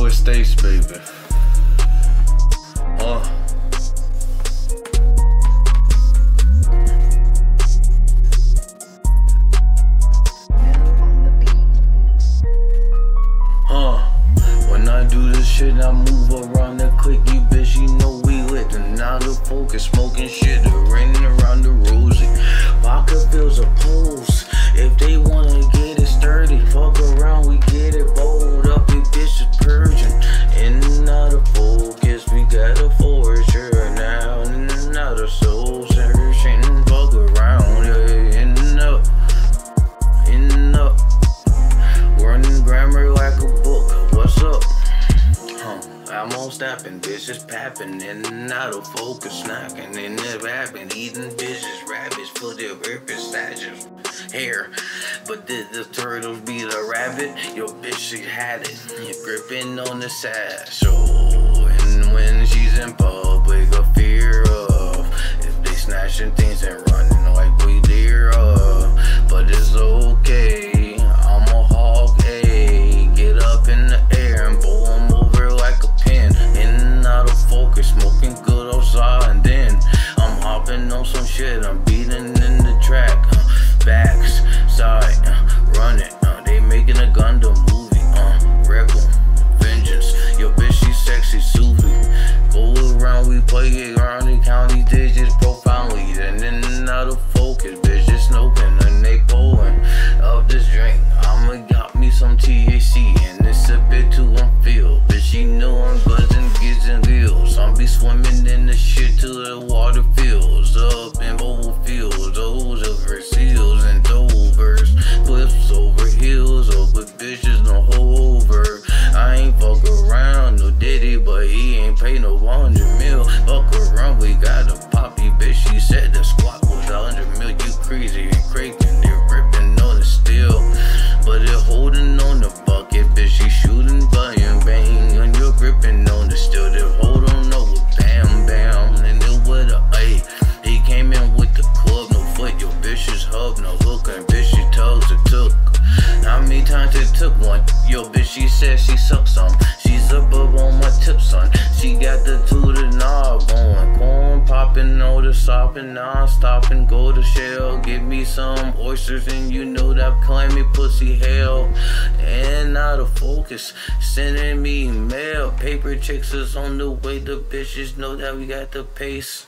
North States, baby. Uh. Huh. When I do this shit, I move around the click. You bitch, you know we lit. And out of focus, smoking shit, I'm on snapping, bitches papping, in and out of focus, snacking, in the rapping, eating bitches, rabbits for their purpose, statues, hair. But did the turtles be the rabbit? Your bitch, she had it. You're gripping on the sash. Oh, and when she's in public, a fear shit. I'm beating in the track. Uh, backs, side, uh, run it. Uh, they making a Gundam movie. Uh, Rebel, vengeance. Yo, bitch, she sexy, Sufi. Go around, we play it around the county digits profoundly. And in and out of focus, bitch, just snoping and they pulling of this drink. I'ma got me some THC and it's a bit too unfilled. Bitch, she know I'm buzzing, gets and gills. I'm be swimming in the shit till the water fills Took one? Yo, bitch, she said she sucks some. She's up up on my tip, son. She got the two to knob on. Corn popping, all the sopping, non stopping. Go to shell, give me some oysters, and you know that climate pussy hell. And out of focus, sending me mail. Paper chicks is on the way. The bitches know that we got the pace.